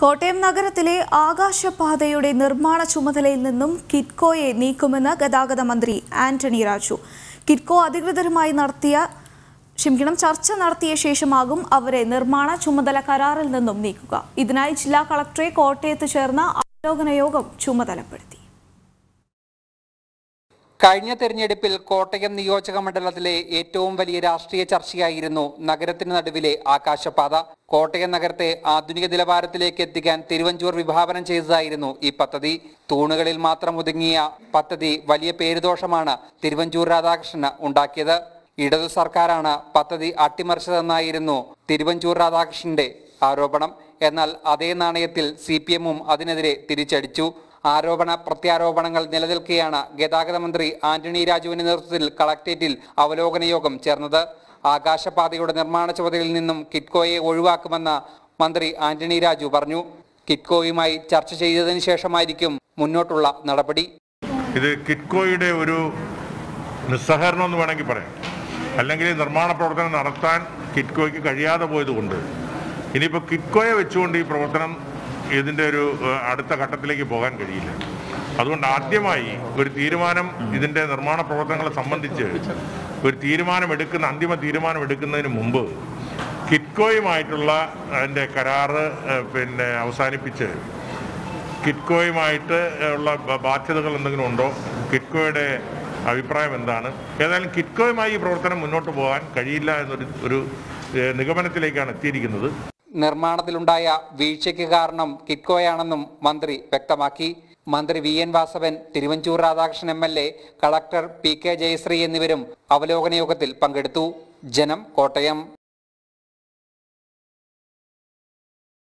കോട്ടയം നഗരത്തിലെ ആകാശപാതയുടെ നിർമ്മാണ ചുമതലയിൽ നിന്നും കിറ്റ്കോയെ നീക്കുമെന്ന് ഗതാഗത മന്ത്രി ആന്റണി രാജു. കിറ്റ്കോ അധികൃതരുമായി നടത്തിയ ക്ഷമിക്കണം ചർച്ച നടത്തിയ ശേഷമാകും അവരെ നിർമ്മാണ ചുമതല കരാറിൽ നിന്നും നീക്കുക. ഇതിനായി ജില്ലാ കളക്ടറെ കോട്ടയത്ത് ചേർന്ന അവലോകന യോഗം ചുമതലപ്പെടുത്തി. കഴിഞ്ഞ തെരഞ്ഞെടുപ്പിൽ കോട്ടയം നിയോജക മണ്ഡലത്തിലെ ഏറ്റവും വലിയ രാഷ്ട്രീയ ചർച്ചയായിരുന്നു നഗരത്തിന് നടുവിലെ ആകാശപാത. കോട്ടയം നഗരത്തെ ആധുനിക നിലവാരത്തിലേക്ക് എത്തിക്കാൻ തിരുവഞ്ചൂർ വിഭാവനം ചെയ്തതായിരുന്നു ഈ പദ്ധതി. തൂണുകളിൽ മാത്രം ഒതുങ്ങിയ പദ്ധതി വലിയ പേരുദോഷമാണ് തിരുവഞ്ചൂർ രാധാകൃഷ്ണന് ഉണ്ടാക്കിയത്. ഇടതു സർക്കാരാണ് പദ്ധതി അട്ടിമറിച്ചതെന്നായിരുന്നു തിരുവഞ്ചൂർ രാധാകൃഷ്ണന്റെ ആരോപണം. എന്നാൽ അതേ നാണയത്തിൽ സി പി എമ്മും അതിനെതിരെ തിരിച്ചടിച്ചു. ആരോപണ പ്രത്യാരോപണങ്ങൾ നിലനിൽക്കെയാണ് ഗതാഗത മന്ത്രി ആന്റണി രാജുവിന്റെ നേതൃത്വത്തിൽ കളക്ടറേറ്റിൽ അവലോകന യോഗം ചേർന്നത്. ആകാശപാതയുടെ നിർമ്മാണ ചുമതലയിൽ നിന്നും കിറ്റ്കോയെ ഒഴിവാക്കുമെന്ന് മന്ത്രി ആന്റണി രാജു പറഞ്ഞു. കിറ്റ്കോയുമായി ചർച്ച ചെയ്തതിനു ശേഷമായിരിക്കും മുന്നോട്ടുള്ള നടപടി. ഇത് കിറ്റ്കോയുടെ ഒരു നിസ്സഹകരണം എന്ന് വേണമെങ്കിൽ പറയാം. അല്ലെങ്കിൽ നിർമ്മാണ പ്രവർത്തനം നടത്താൻ കിറ്റ്കോയ്ക്ക് കഴിയാതെ പോയതുകൊണ്ട്. ഇനിയിപ്പോൾ കിറ്റ്കോയെ വെച്ചുകൊണ്ട് ഈ പ്രവർത്തനം ഇതിന്റെ ഒരു അടുത്ത ഘട്ടത്തിലേക്ക് പോകാൻ കഴിയില്ല. അതുകൊണ്ട് ആദ്യമായി ഒരു തീരുമാനം ഇതിന്റെ നിർമ്മാണ പ്രവർത്തനങ്ങളെ സംബന്ധിച്ച് ഒരു തീരുമാനം എടുക്കുന്ന അന്തിമ തീരുമാനം എടുക്കുന്നതിന് മുമ്പ് കിറ്റ്കോയുമായിട്ടുള്ള അതിന്റെ കരാറ് പിന്നെ അവസാനിപ്പിച്ച് കിറ്റ്കോയുമായിട്ട് ഉള്ള ബാധ്യതകൾ എന്തെങ്കിലും ഉണ്ടോ? കിറ്റ്കോയുടെ അഭിപ്രായം എന്താണ്? ഏതായാലും കിറ്റ്കോയുമായി ഈ പ്രവർത്തനം മുന്നോട്ട് പോകാൻ കഴിയില്ല എന്നൊരു ഒരു നിഗമനത്തിലേക്കാണ് എത്തിയിരിക്കുന്നത്. നിർമ്മാണത്തിലുണ്ടായ വീഴ്ചയ്ക്ക് കാരണം കിറ്റ്കോയാണെന്നും മന്ത്രി വ്യക്തമാക്കി. മന്ത്രി V N Vasavan Thiruvanchoor Radhakrishnan M L A collector P K Jayasree എന്നിവരും അവലോകന യോഗത്തിൽ പങ്കെടുത്തു. ജനം കോട്ടയം.